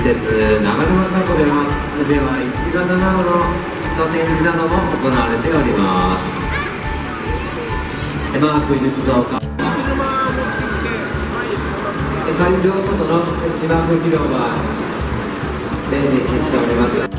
鉄長沼車庫ではでは1型などの展示なども行われております。マーク輸出動会場外の芝生広場展示しております。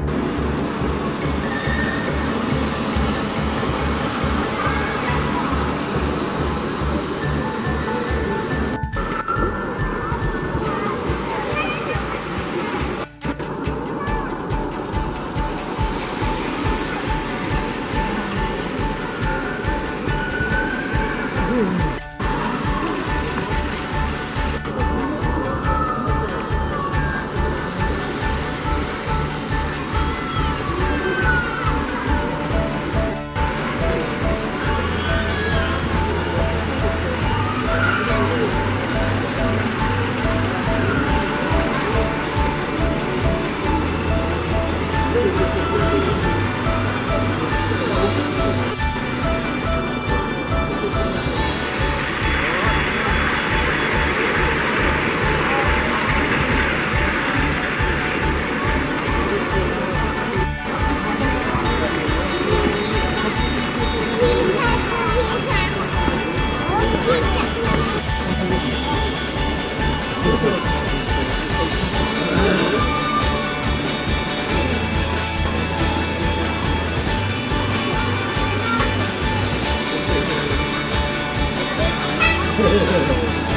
ハハハハ!